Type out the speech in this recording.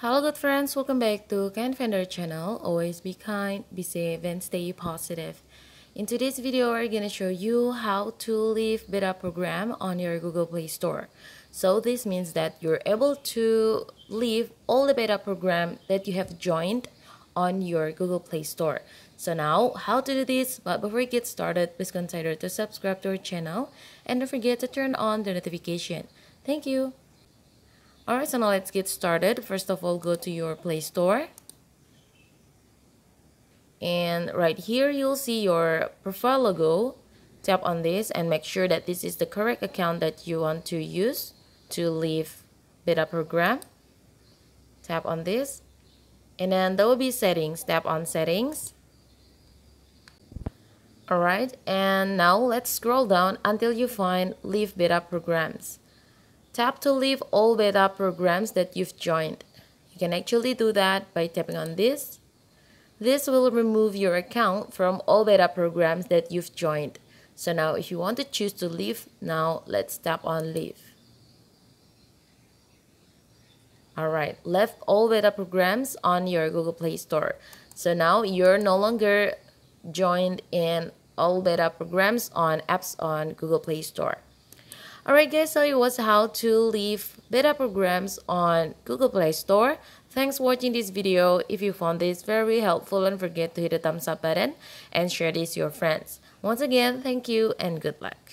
Hello good friends, welcome back to Kind Finder channel. Always be kind, be safe and stay positive. In today's video, we're gonna show you how to leave beta program on your Google Play Store. So this means that you're able to leave all the beta program that you have joined on your Google Play Store. So now, how to do this? But before we get started, please consider to subscribe to our channel and don't forget to turn on the notification. Thank you. Alright, so now let's get started. First of all, go to your Play Store. And right here, you'll see your profile logo. Tap on this and make sure that this is the correct account that you want to use to leave beta program. Tap on this. And then there will be settings. Tap on settings. Alright, and now let's scroll down until you find leave beta programs. Tap to leave all beta programs that you've joined. You can actually do that by tapping on this. This will remove your account from all beta programs that you've joined. So now if you want to choose to leave, now let's tap on leave. Alright, left all beta programs on your Google Play Store. So now you're no longer joined in all beta programs on apps on Google Play Store. Alright guys, so it was how to leave beta programs on Google Play Store. Thanks for watching this video. If you found this very helpful, don't forget to hit the thumbs up button and share this with your friends. Once again, thank you and good luck.